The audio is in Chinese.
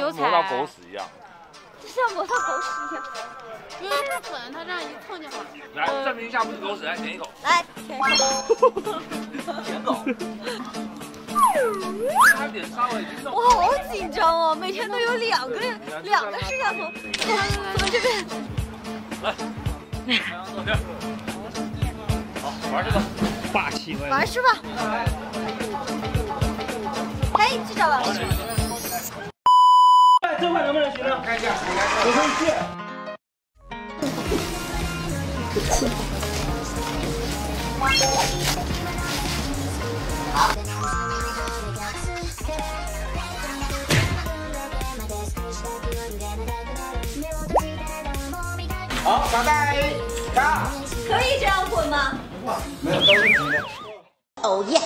到狗屎一样。像磨到狗屎一样。因为是粉，它这样一蹭就好了。来，证明一下不是狗屎，来舔一口。来，舔一口。舔狗。他脸稍微已经。我好紧张哦，每天都有两个两个摄像头 从这边。来，好，玩这个，霸气。玩是吧？哎，去找老师。我可以去。好，三代加。可以这样混吗？没有，都是直的。哦耶！